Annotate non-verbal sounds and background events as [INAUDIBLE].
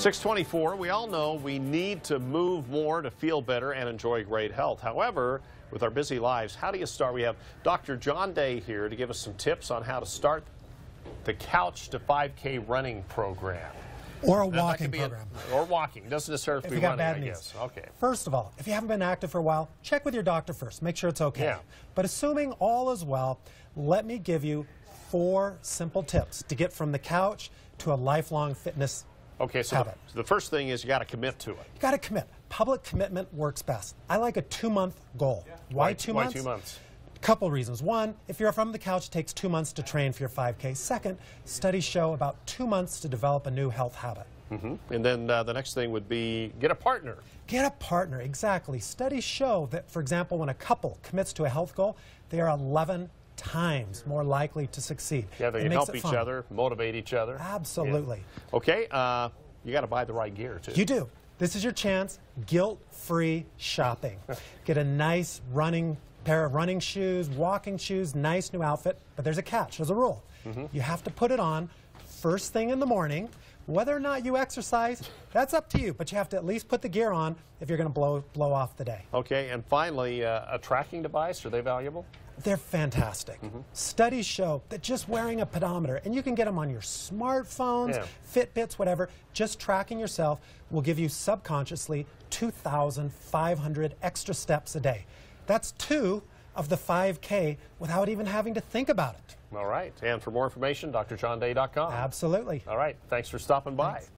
624, we all know we need to move more to feel better and enjoy great health. However, with our busy lives, how do you start? We have Dr. John Day here to give us some tips on how to start the Couch to 5K running program. Or a Now, walking be a- program. or walking. Doesn't necessarily If to you be got running, bad I knees. guess. Okay. First of all, if you haven't been active for a while, check with your doctor first. Make sure it's okay. Yeah. But assuming all is well, let me give you four simple tips to get from the couch to a lifelong fitness Okay, so the, the first thing is you got to commit to it. You got to commit. Public commitment works best. I like a two-month goal. Why, Why- two why months? two months? Couple reasons. One, if you're from the couch, it takes two months to train for your 5K. Second, studies show about two months to develop a new health habit. And then uh, the next thing would be get a partner. Get a partner, exactly. Studies show that, for example, when a couple commits to a health goal, they are 11 times more likely to succeed. Yeah, they It can help each fun. other, motivate each other. Absolutely. Yeah. Okay, uh, you got to buy the right gear too. You do. This is your chance, guilt-free shopping. [LAUGHS] Get a nice running pair of running shoes, walking shoes, nice new outfit, but there's a catch, there's a rule. Mm-hmm. You have to put it on first thing in the morning. Whether or not you exercise, that's up to you, but you have to at least put the gear on if you're going to blow blow off the day. Okay, and finally, uh, a tracking device. Are they valuable? They're fantastic. Studies show that just wearing a pedometer, and you can get them on your smartphones, Yeah. Fitbits, whatever, just tracking yourself will give you subconsciously 2,500 extra steps a day. That's two of the 5K without even having to think about it. All right. And for more information, drjohnday.com. Absolutely. All right. Thanks for stopping by. Thanks.